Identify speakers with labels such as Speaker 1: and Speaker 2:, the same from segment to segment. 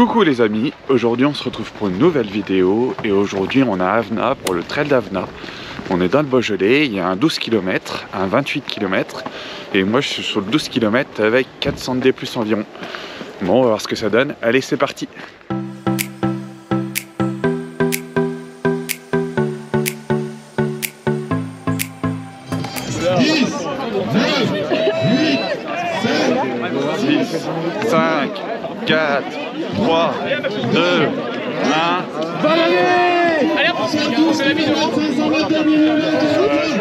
Speaker 1: Coucou les amis, aujourd'hui on se retrouve pour une nouvelle vidéo et aujourd'hui on a Avna pour le trail d'Avna. On est dans le Beaujolais, il y a un 12 km, un 28 km et moi je suis sur le 12 km avec 400 D plus environ. Bon on va voir ce que ça donne, allez c'est parti Cinq, 4, 3, 2, 1.
Speaker 2: Bonne année Allez On fait la bise Oh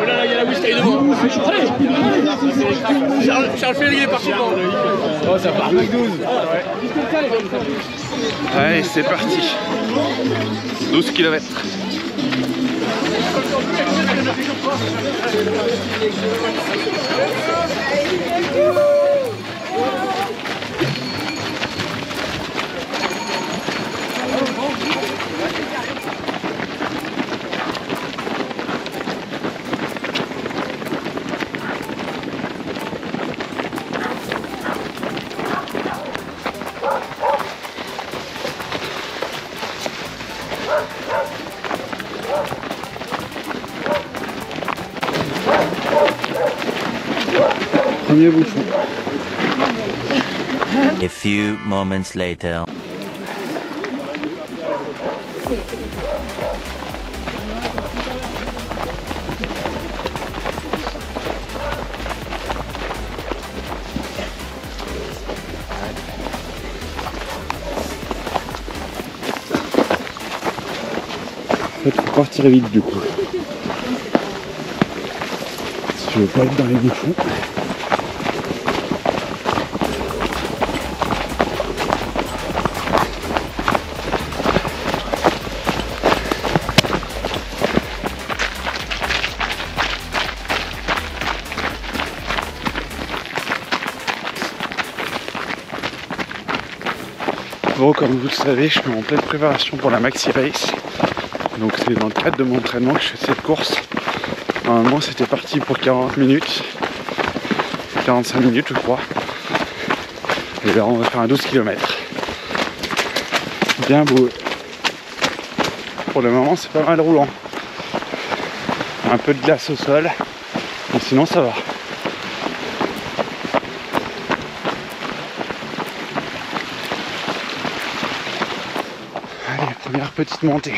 Speaker 2: là là, il y a la whisky devant. Allez Charles, Charles Félix, il est parti devant Oh, ça part. Avec 12
Speaker 1: Allez, c'est parti. 12 km Premier bouchon.
Speaker 3: A few moments later.
Speaker 1: En fait, faut partir vite du coup. Si je veux pas être dans les bouchons. Bon, comme vous le savez, je suis en pleine préparation pour la Maxi Race. Donc c'est dans le cadre de mon entraînement que je fais cette course. Normalement c'était parti pour 40 minutes. 45 minutes je crois. Et là on va faire un 12 km. Bien beau. Pour le moment c'est pas mal roulant. Un peu de glace au sol. Mais sinon ça va. Allez, première petite montée.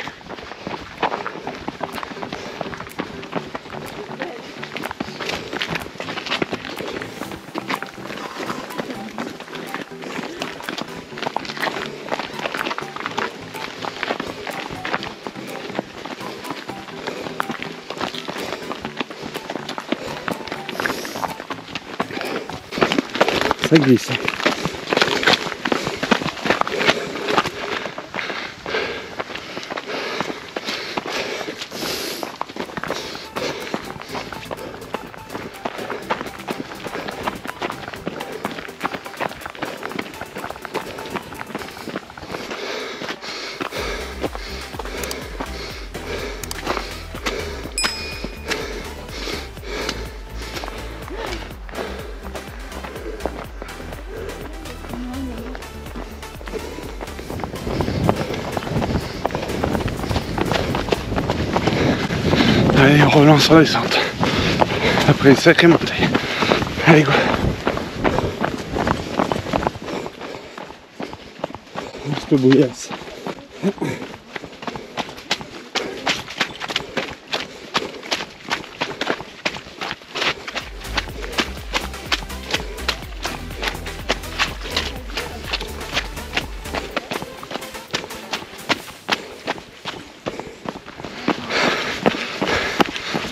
Speaker 1: Ça glisse. Allez, on relance en descente. Après une sacrée montée. Allez, go. Juste bouillasse.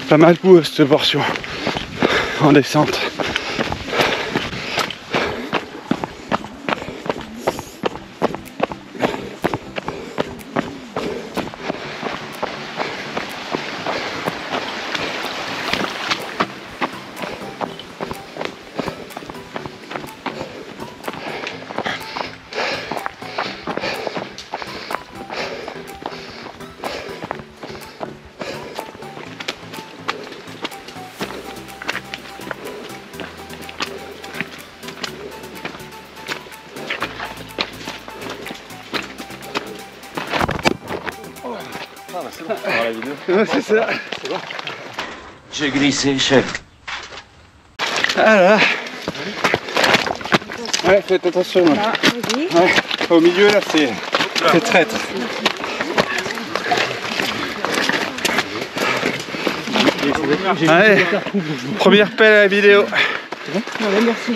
Speaker 1: Pas mal pour cette portion en descente. Ouais, c'est ça.
Speaker 3: J'ai glissé, chef.
Speaker 1: Ah là. Ouais, faites attention. là.
Speaker 4: Ah.
Speaker 1: Ouais, au milieu là, c'est c'est traître. Allez, première pelle à la vidéo.
Speaker 4: Ouais, merci.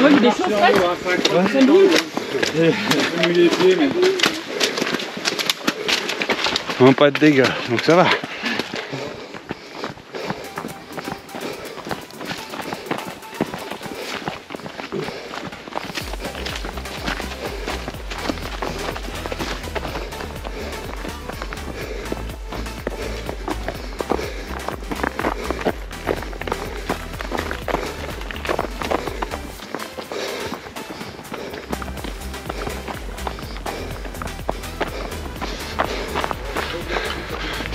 Speaker 4: Moi.
Speaker 1: Non, pas de dégâts, donc ça va.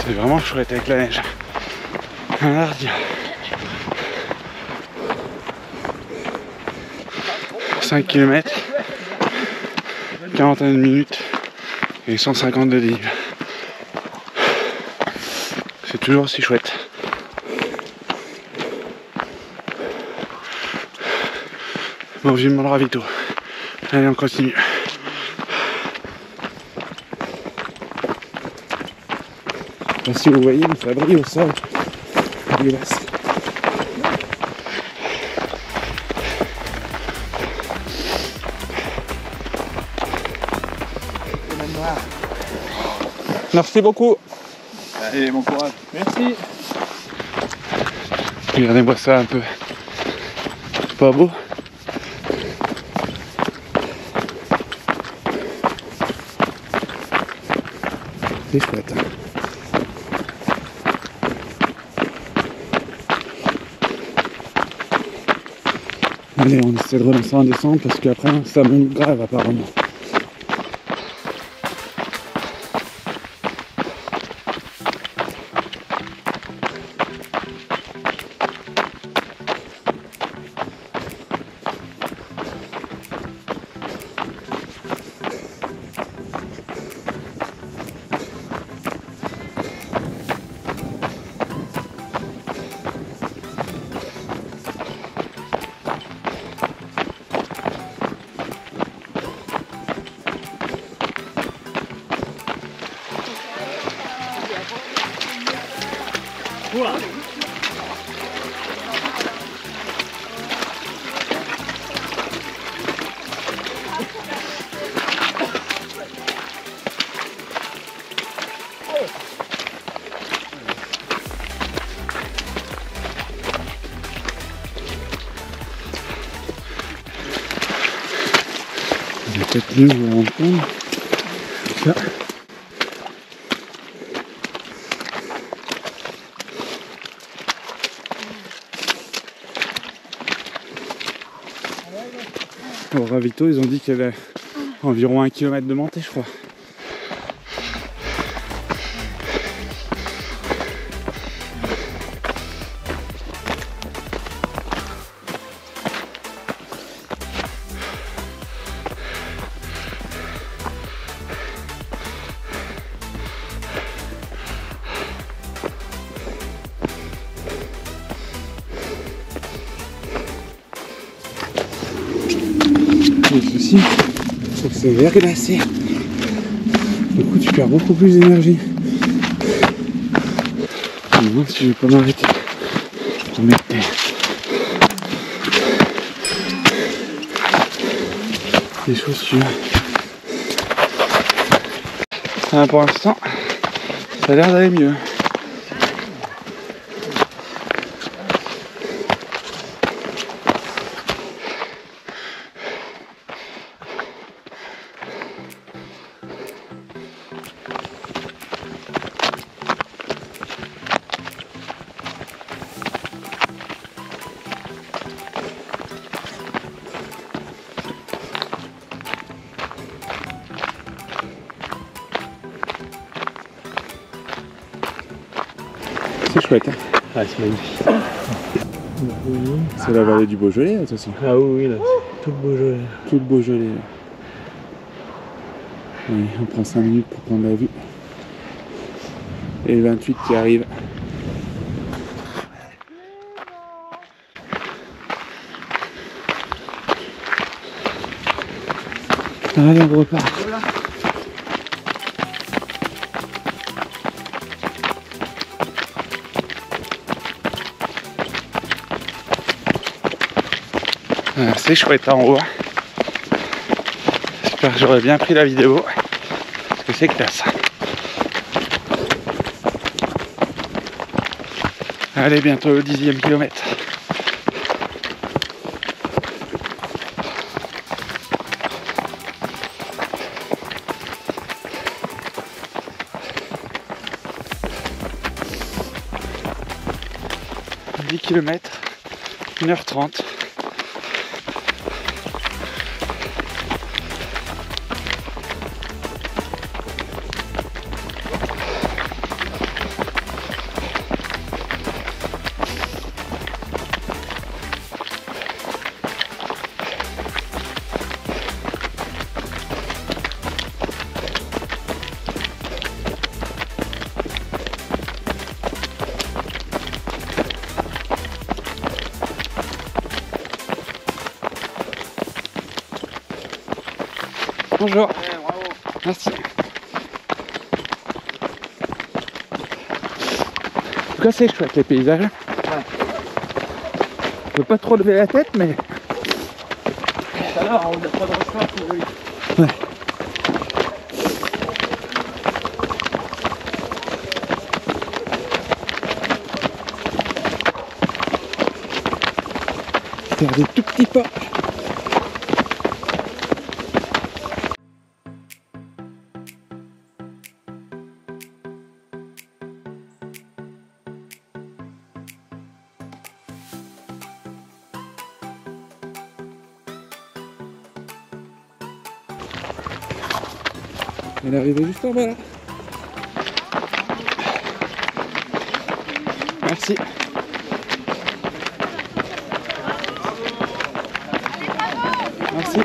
Speaker 1: C'est vraiment chouette avec la neige. Un hardi. 5 km, quarantaine de minutes et 150 de dénivelé. C'est toujours aussi chouette. Bon, vivement le ravito. Allez, on continue. Sais pas si vous voyez, mais ça brille au sol. Dégueulasse. Merci beaucoup.
Speaker 2: Allez, bon courage. Merci.
Speaker 1: Regardez-moi ça un peu. C'est pas beau C'est chouette. hein. Allez, on essaie de relancer en descente parce qu'après ça monte grave apparemment. Au ravito, ils ont dit qu'il y avait environ un kilomètre de montée, je crois. Le souci, c'est que c'est verglacé. Du coup, tu perds beaucoup plus d'énergie. Je si je vais pas m'arrêter pour mettre des chaussures. Ah, pour l'instant, ça a l'air d'aller mieux. C'est chouette. Hein
Speaker 2: Ah, c'est magnifique.
Speaker 1: c'est la vallée du Beaujolais, de toute façon.
Speaker 2: Ah oui, là, tout le Beaujolais.
Speaker 1: Tout le Beaujolais. là. Oui, on prend 5 minutes pour prendre la vue. Et le 28 qui arrive. Allez, on repart. C'est chouette en haut. J'espère que j'aurais bien pris la vidéo. Parce que c'est classe. Allez, bientôt au dixième kilomètre. « 10 km, 1h30. Bonjour. Merci. En tout cas, c'est chouette les paysages. Je peux pas trop lever la tête, mais
Speaker 2: Tout à l'heure, on n'a pas de reçoit pour lui.
Speaker 1: faire des tout petits pas. Est arrivée juste en bas là. Merci. Merci.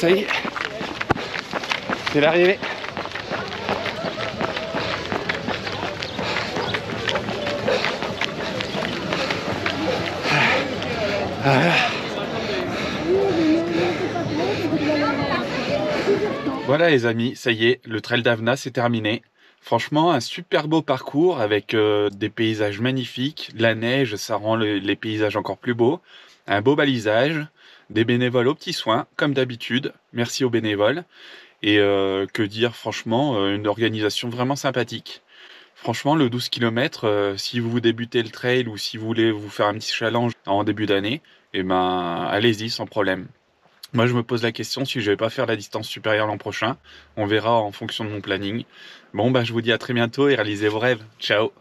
Speaker 1: Ça y est. C'est l'arrivée. Voilà les amis, ça y est, le trail d'Avna c'est terminé. Franchement, un super beau parcours avec euh, des paysages magnifiques, la neige, ça rend le- les paysages encore plus beaux, un beau balisage, des bénévoles aux petits soins, comme d'habitude. Merci aux bénévoles. Et euh, que dire, franchement, euh, une organisation vraiment sympathique. Franchement, le 12 km, si vous débutez le trail ou si vous voulez vous faire un petit challenge en début d'année, eh ben, allez-y sans problème. Moi, je me pose la question si je vais pas faire la distance supérieure l'an prochain. On verra en fonction de mon planning. Bon, bah, je vous dis à très bientôt et réalisez vos rêves. Ciao